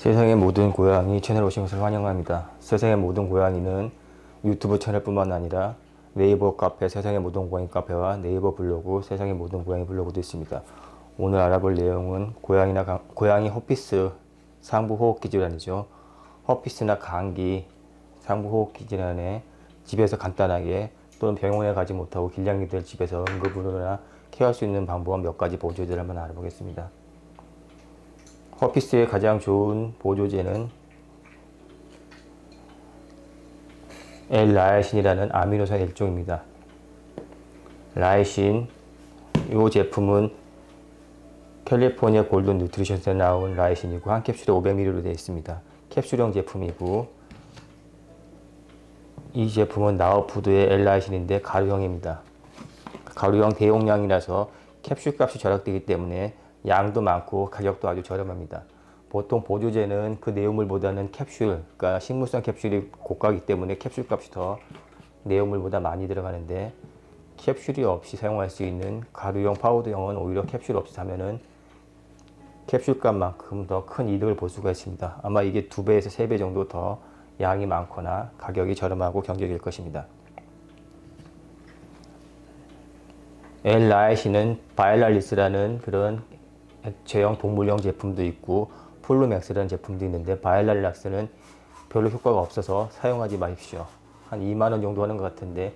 세상의 모든 고양이 채널 오신 것을 환영합니다. 세상의 모든 고양이는 유튜브 채널뿐만 아니라 네이버 카페 세상의 모든 고양이 카페와 네이버 블로그 세상의 모든 고양이 블로그도 있습니다. 오늘 알아볼 내용은 고양이나 가, 고양이 호피스 상부 호흡기 질환이죠. 호피스나 감기 상부 호흡기 질환에 집에서 간단하게 또는 병원에 가지 못하고 길냥이들 집에서 응급으로나 케어할 수 있는 방법 몇 가지 보조제를 한번 알아보겠습니다. 허피스의 가장 좋은 보조제는 L-라이신이라는 아미노산 일종입니다. 라이신, 이 제품은 캘리포니아 골든 뉴트리션에서 나온 라이신이고 한 캡슐에 500ml로 되어 있습니다. 캡슐형 제품이고 이 제품은 나우푸드의 L-라이신인데 가루형입니다. 가루형 대용량이라서 캡슐 값이 절약되기 때문에 양도 많고 가격도 아주 저렴합니다. 보통 보조제는 그 내용물보다는 캡슐, 그러니까 식물성 캡슐이 고가이기 때문에 캡슐 값이 더 내용물보다 많이 들어가는데 캡슐이 없이 사용할 수 있는 가루용 파우더형은 오히려 캡슐 없이 사면은 캡슐 값만큼 더 큰 이득을 볼 수가 있습니다. 아마 이게 두 배에서 세 배 정도 더 양이 많거나 가격이 저렴하고 경제적일 것입니다. 엘라이신은 바이랄리스라는 그런 액체형 동물용 제품도 있고 플루맥스라는 제품도 있는데 바이랄리스는 별로 효과가 없어서 사용하지 마십시오. 한 2만원 정도 하는 것 같은데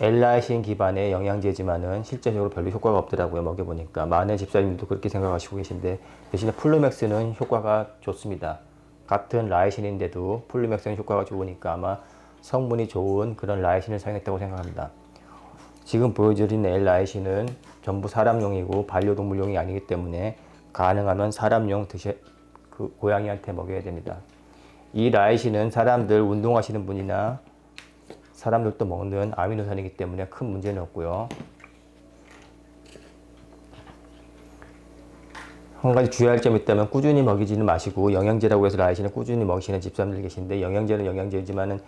엘라이신 기반의 영양제지만은 실제적으로 별로 효과가 없더라고요. 먹여보니까. 많은 집사님들도 그렇게 생각하시고 계신데 대신에 플루맥스는 효과가 좋습니다. 같은 라이신인데도 플루맥스는 효과가 좋으니까 아마 성분이 좋은 그런 라이신을 사용했다고 생각합니다. 지금 보여드린 L-라이신은 전부 사람용이고 반려동물용이 아니기 때문에 가능하면 사람용 드셔 그 고양이한테 먹여야 됩니다. 이 라이신은 사람들 운동하시는 분이나 사람들도 먹는 아미노산이기 때문에 큰 문제는 없고요. 한 가지 주의할 점이 있다면 꾸준히 먹이지는 마시고 영양제라고 해서 라이신을 꾸준히 먹이시는 집사람들 계신데 영양제는 영양제지만은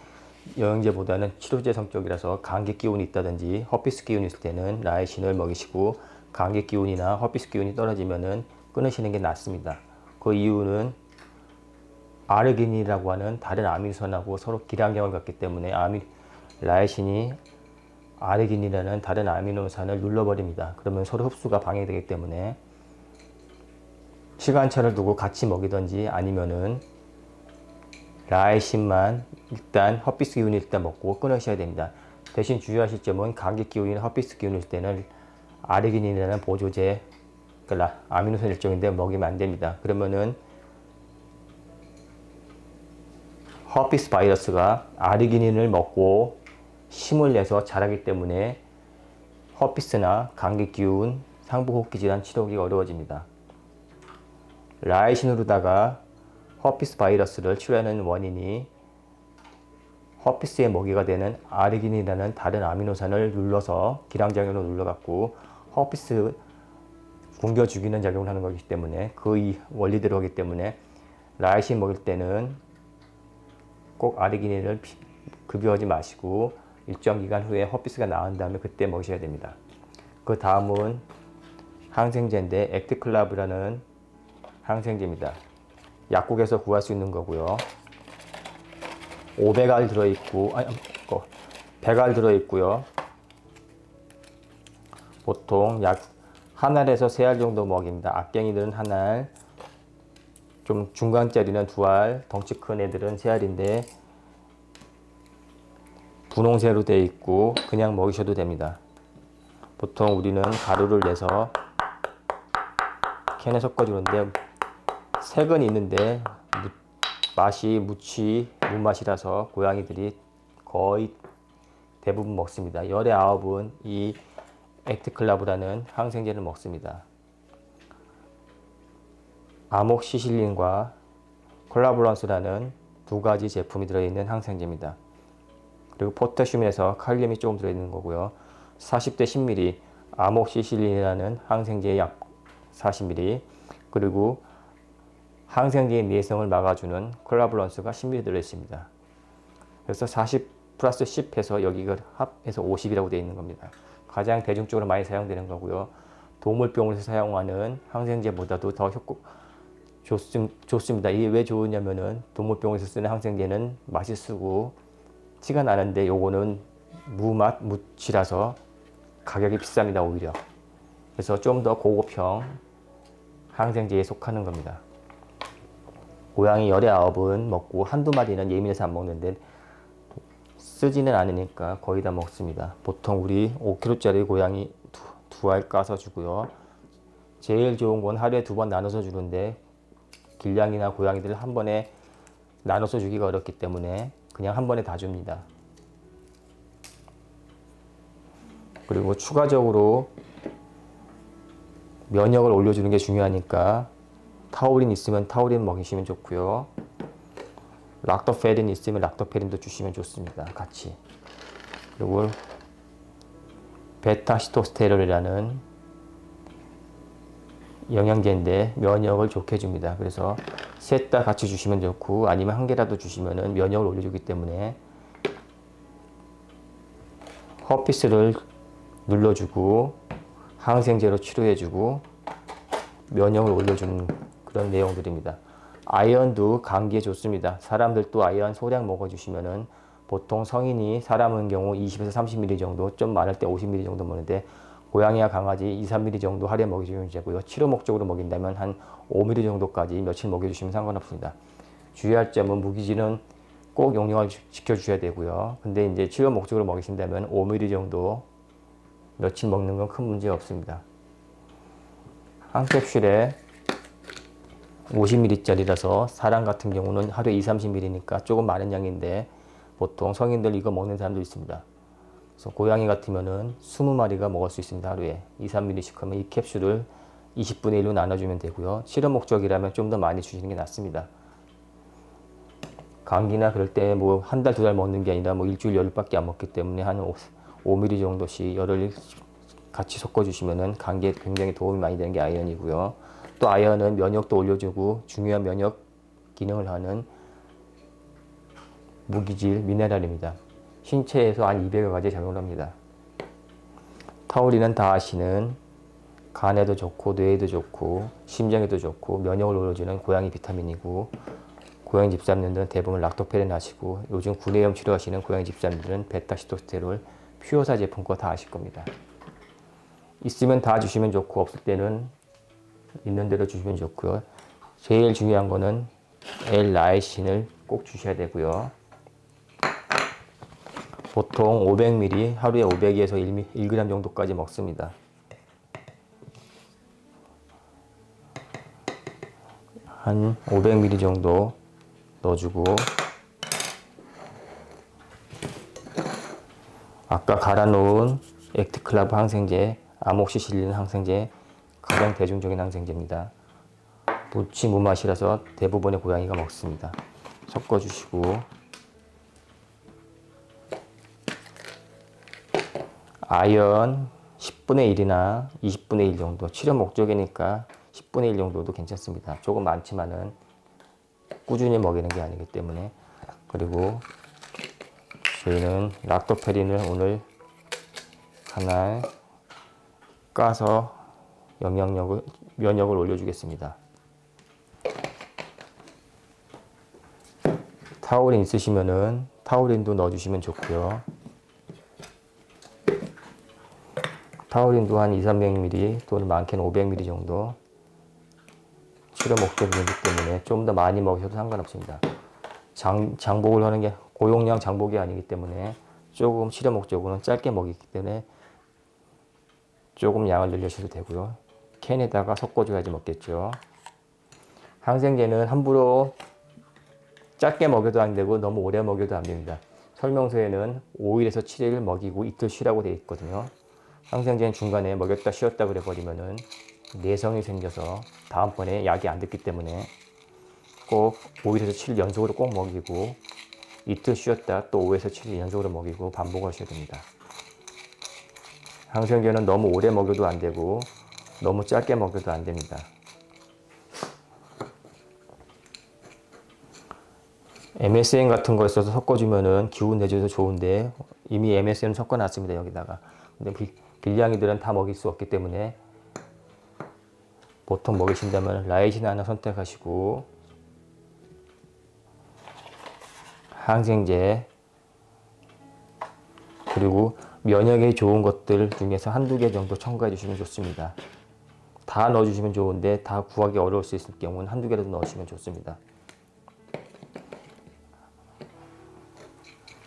영양제보다는 치료제 성격이라서 감기 기운이 있다든지 herpes 기운이 있을 때는 라이신을 먹이시고 감기 기운이나 herpes 기운이 떨어지면은 끊으시는 게 낫습니다. 그 이유는 아르기닌이라고 하는 다른 아미노산하고 서로 길항경을 갖기 때문에 아미 라이신이 아르기닌이라는 다른 아미노산을 눌러버립니다. 그러면 서로 흡수가 방해되기 때문에 시간차를 두고 같이 먹이든지 아니면은 라이신만 일단 herpes 기운이 일단 먹고 끊으셔야 됩니다. 대신 주의하실 점은 감기 기운이나 herpes 기운일 때는 아르기닌이라는 보조제, 그러니까 아미노산 일종인데 먹이면 안 됩니다. 그러면은 herpes 바이러스가 아르기닌을 먹고 힘을 내서 자라기 때문에 herpes나 감기 기운, 상부호흡기 질환 치료하기가 어려워집니다. 라이신으로다가 herpes 바이러스를 치료하는 원인이 herpes의 먹이가 되는 아르기닌이라는 다른 아미노산을 눌러서 길항작용으로 눌러갖고 herpes 굶겨 죽이는 작용을 하는 거기 때문에 그 원리대로 하기 때문에 라이신 먹일 때는 꼭 아르기닌을 급여하지 마시고 일정 기간 후에 herpes가 나은 다음에 그때 먹으셔야 됩니다. 그 다음은 항생제인데 액트클라브라는 항생제입니다. 약국에서 구할 수 있는 거고요. 500알 들어있고, 아니, 어, 100알 들어있고요. 보통 약 한 알에서 세 알 정도 먹입니다. 악갱이들은 한 알, 좀 중간짜리는 두 알, 덩치 큰 애들은 세 알인데 분홍색으로 되어 있고 그냥 먹이셔도 됩니다. 보통 우리는 가루를 내서 캔에 섞어주는데 색은 있는데 맛이 무치 무맛이라서 고양이들이 거의 대부분 먹습니다. 열의 아홉은 이 액트클라브라는 항생제를 먹습니다. 아목시실린과 콜라브런스라는 두 가지 제품이 들어있는 항생제입니다. 그리고 포타슘에서 칼륨이 조금 들어있는 거고요. 40대 10ml 아목시실린이라는 항생제 약 40ml 그리고 항생제의 내성을 막아주는 콜라블런스가 10ml 들어있습니다. 그래서 40 플러스 10 해서 여기가 합해서 50이라고 되어 있는 겁니다. 가장 대중적으로 많이 사용되는 거고요. 동물병원에서 사용하는 항생제보다도 더 효과, 좋습, 좋습니다. 이게 왜 좋으냐면은 동물병원에서 쓰는 항생제는 맛이 쓰고 티가 나는데 요거는 무맛 무치라서 가격이 비쌉니다 오히려. 그래서 좀 더 고급형 항생제에 속하는 겁니다. 고양이 열의 아홉은 먹고 한두 마리는 예민해서 안 먹는데 쓰지는 않으니까 거의 다 먹습니다. 보통 우리 5kg짜리 고양이 두, 두 알 까서 주고요. 제일 좋은 건 하루에 두 번 나눠서 주는데 길냥이나 고양이들 한 번에 나눠서 주기가 어렵기 때문에 그냥 한 번에 다 줍니다. 그리고 추가적으로 면역을 올려주는 게 중요하니까 타우린 있으면 타우린 먹이시면 좋고요. 락토페린 있으면 락토페린도 주시면 좋습니다. 같이. 그리고 베타시토스테롤이라는 영양제인데 면역을 좋게 해줍니다. 그래서 셋 다 같이 주시면 좋고 아니면 한 개라도 주시면 면역을 올려주기 때문에 herpes를 눌러주고 항생제로 치료해주고 면역을 올려주는 그런 내용들입니다. 아연도 감기에 좋습니다. 사람들도 아연 소량 먹어주시면은 보통 성인이 사람은 경우 20에서 30ml 정도, 좀 많을 때 50ml 정도 먹는데 고양이와 강아지 2, 3ml 정도 하루에 먹여주면 되고요. 치료 목적으로 먹인다면 한 5ml 정도까지 며칠 먹여주시면 상관없습니다. 주의할 점은 무기질은 꼭 용량을 지켜주셔야 되고요. 근데 이제 치료 목적으로 먹이신다면 5ml 정도 며칠 먹는 건 큰 문제 없습니다. 한 캡슐에 50ml짜리라서 사람 같은 경우는 하루에 2, 30ml니까 조금 많은 양인데 보통 성인들 이거 먹는 사람도 있습니다. 그래서 고양이 같으면은 20마리가 먹을 수 있습니다. 하루에 2, 3ml씩 하면 이 캡슐을 20분의 1로 나눠주면 되고요. 실험 목적이라면 좀 더 많이 주시는 게 낫습니다. 감기나 그럴 때 뭐 한 달, 두 달 먹는 게 아니라 뭐 일주일 열흘밖에 안 먹기 때문에 한 5ml 정도씩 열흘 같이 섞어주시면은 감기에 굉장히 도움이 많이 되는 게 아이언이고요. 또 아이언은 면역도 올려주고 중요한 면역 기능을 하는 무기질 미네랄입니다. 신체에서 한 200여 가지 작용을 합니다. 타우린은 다 아시는 간에도 좋고 뇌에도 좋고 심장에도 좋고 면역을 올려주는 고양이 비타민이고 고양이 집사님들은 대부분 락토페린 하시고 요즘 구내염 치료하시는 고양이 집사님들은 베타시토스테롤 퓨어사 제품 거다 아실 겁니다. 있으면 다 주시면 좋고 없을 때는 있는 대로 주시면 좋고요. 제일 중요한 거는 L-라이신을 꼭 주셔야 되고요. 보통 500ml 하루에 500에서 1g 정도까지 먹습니다. 한 500ml 정도 넣어주고 아까 갈아 놓은 액트클라브 항생제, 아목시실린 항생제 가장 대중적인 항생제입니다. 무치 무맛이라서 대부분의 고양이가 먹습니다. 섞어주시고 아연 10분의 1이나 20분의 1 정도 치료 목적이니까 10분의 1 정도도 괜찮습니다. 조금 많지만은 꾸준히 먹이는 게 아니기 때문에 그리고 저희는 락토페린을 오늘 하나 까서 영향력을 면역을 올려주겠습니다. 타우린 있으시면은 타우린도 넣어주시면 좋고요. 타우린도 한 2, 300ml 또는 많게는 500ml 정도 치료 목적이기 때문에 좀 더 많이 먹으셔도 상관없습니다. 장, 장복을 하는 게 고용량 장복이 아니기 때문에 조금 치료 목적으로는 짧게 먹이기 때문에 조금 양을 늘려셔도 되고요. 캔에다가 섞어줘야지 먹겠죠. 항생제는 함부로 짧게 먹여도 안 되고 너무 오래 먹여도 안 됩니다. 설명서에는 5일에서 7일 먹이고 이틀 쉬라고 되어 있거든요. 항생제는 중간에 먹였다 쉬었다 그래 버리면은 내성이 생겨서 다음번에 약이 안 듣기 때문에 꼭 5일에서 7일 연속으로 꼭 먹이고 이틀 쉬었다 또 5에서 7일 연속으로 먹이고 반복하셔야 됩니다. 항생제는 너무 오래 먹여도 안 되고 너무 짧게 먹여도 안 됩니다. MSN 같은 거 있어서 섞어주면은 기운 내줘도 좋은데 이미 MSN 섞어놨습니다 여기다가. 근데 빌, 빌량이들은 다 먹일 수 없기 때문에 보통 먹이신다면 라이신 하나 선택하시고 항생제 그리고 면역에 좋은 것들 중에서 한두 개 정도 첨가해 주시면 좋습니다. 다 넣어주시면 좋은데 다 구하기 어려울 수 있을 경우는 한두 개라도 넣으시면 좋습니다.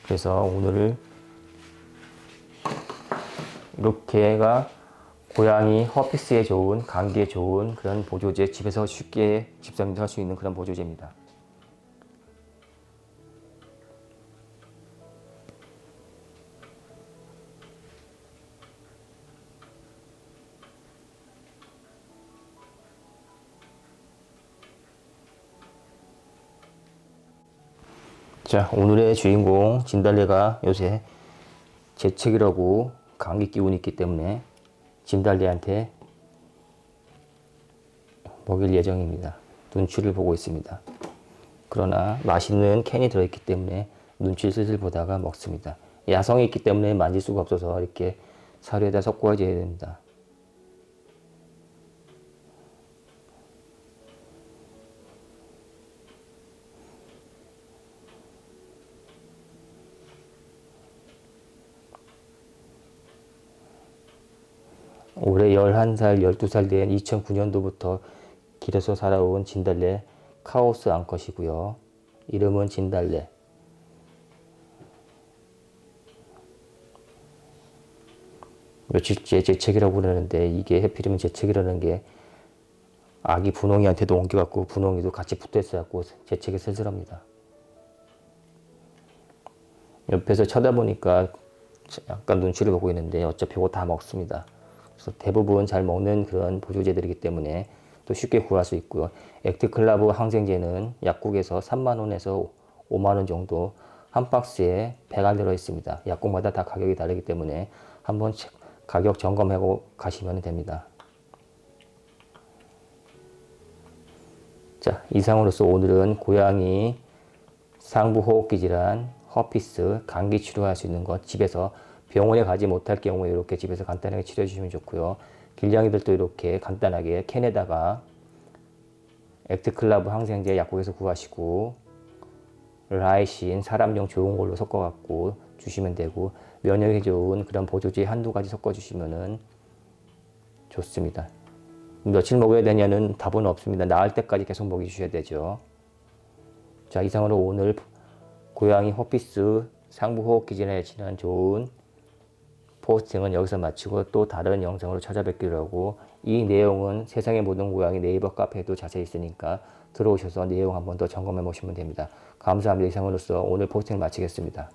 그래서 오늘 이렇게가 고양이 허피스에 좋은 감기에 좋은 그런 보조제 집에서 쉽게 집사님도 할 수 있는 그런 보조제입니다. 자, 오늘의 주인공 진달래가 요새 재채기라고 감기 기운이 있기 때문에 진달래한테 먹일 예정입니다. 눈치를 보고 있습니다. 그러나 맛있는 캔이 들어있기 때문에 눈치를 슬슬 보다가 먹습니다. 야성이 있기 때문에 만질 수가 없어서 이렇게 사료에다 섞어줘야 됩니다. 올해 11살, 12살 된 2009년도부터 길에서 살아온 진달래 카오스 암컷이고요. 이름은 진달래. 며칠째 재채기라고 그러는데 이게 해필이면 재채기라는 게 아기 분홍이한테도 옮겨갖고 분홍이도 같이 붙어 있어갖고 재채기 슬슬합니다. 옆에서 쳐다보니까 약간 눈치를 보고 있는데 어차피 이거 다 먹습니다. 그래서 대부분 잘 먹는 그런 보조제들이기 때문에 또 쉽게 구할 수 있고요. 액트클라브 항생제는 약국에서 3만 원에서 5만 원 정도 한 박스에 100알 들어 있습니다. 약국마다 다 가격이 다르기 때문에 한번 체- 가격 점검하고 가시면 됩니다. 자, 이상으로서 오늘은 고양이 상부 호흡기 질환, herpes, 감기 치료할 수 있는 것 집에서 병원에 가지 못할 경우에 이렇게 집에서 간단하게 치료해 주시면 좋고요. 길냥이들도 이렇게 간단하게 캔에다가 액트클라브 항생제 약국에서 구하시고 라이신 사람용 좋은 걸로 섞어 갖고 주시면 되고 면역에 좋은 그런 보조제 한두 가지 섞어 주시면은 좋습니다. 며칠 먹어야 되냐는 답은 없습니다. 나을 때까지 계속 먹여 주셔야 되죠. 자, 이상으로 오늘 고양이 호피스 상부 호흡기 질환에 지난 좋은 포스팅은 여기서 마치고 또 다른 영상으로 찾아뵙기로 하고 이 내용은 세상의 모든 고양이 네이버 카페에도 자세히 있으니까 들어오셔서 내용 한번 더 점검해 보시면 됩니다. 감사합니다. 이상으로서 오늘 포스팅 마치겠습니다.